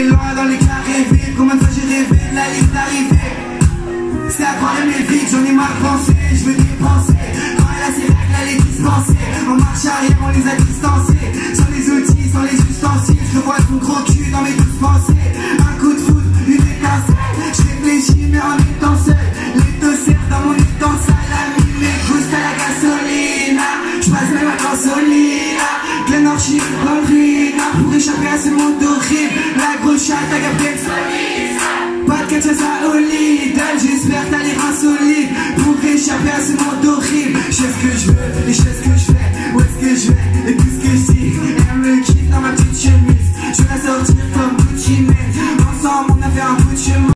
Loin dans les carrés vides, combien de fois j'ai rêvé de la ligne d'arrivée. C'est à croire mes vides, j'en ai marre pensé, je veux dépenser Quand elle a ses règles, elle est dispensée. En marche arrière, on les a distancés. Sans les outils, sans les ustensiles Je vois son gros cul dans mes douces pensées. Un coup de foudre, une étincelle. Je réfléchis mais en étant seul. Les deux serres dans mon étincelle La mine, gousses à la gasoline Je passe même à gasoline Glenarchy, dans le Pour échapper à ce monde horrible Et puisque si elle me quitte, dans ma petite chemise, je vais sortir comme Gucci Mane. Ensemble, on a fait un bout de chemin.